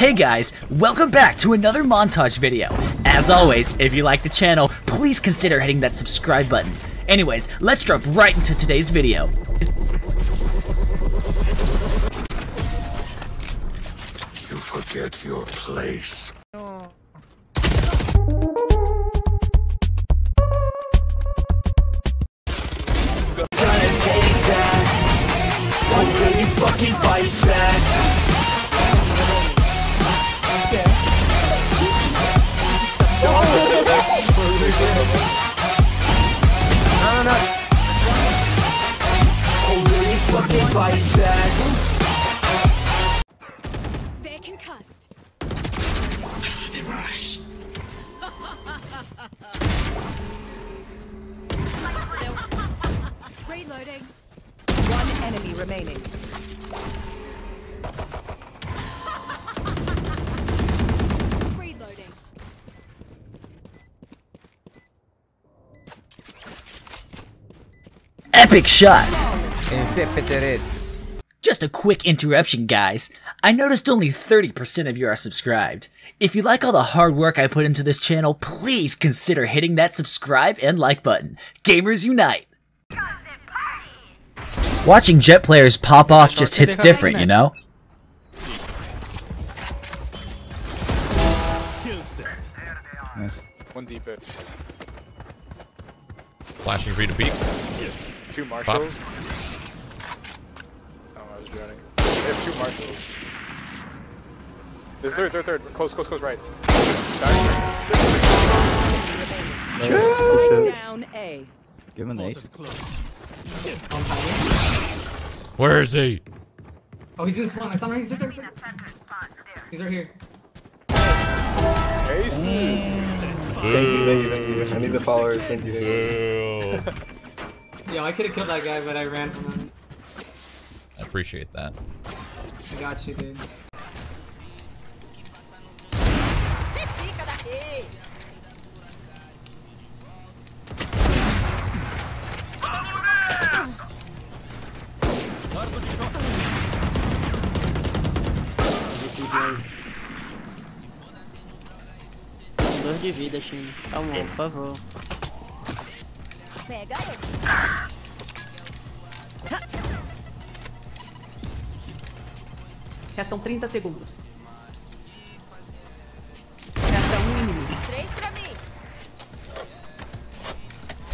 Hey guys, welcome back to another montage video. As always, if you like the channel, please consider hitting that subscribe button. Anyways, let's jump right into today's video. You forget your place. Gonna take that. Hopefully you fucking fight back. Hopefully you fucking fight. They're concussed. The rush. Reloading. One enemy remaining. Epic shot! Just a quick interruption, guys. I noticed only 30% of you are subscribed. If you like all the hard work I put into this channel, please consider hitting that subscribe and like button. Gamers unite! Watching Jett players pop off just hits different, you know? Nice. One deep it. Flashing free to peek. Two marshals. Oh, I was drowning. They have two marshals. There's third, third, third. Close, close, close, right. Back. Down A. Give him an ace. Where is he? Oh, he's in the spawn. I saw him right here. He's right there. He's right here. Ace. Thank you, thank you, thank you. I need the followers. Thank you, thank you. Yo, I could have killed that guy, but I ran from him. I appreciate that. I got you, dude. Dois de vida, time. Calma, por favor. Pega ele. Restam 30 segundos. Resta um inimigo. Três pra mim.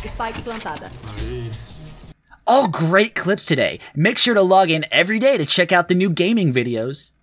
Spike plantada. All great clips today. Make sure to log in every day to check out the new gaming videos.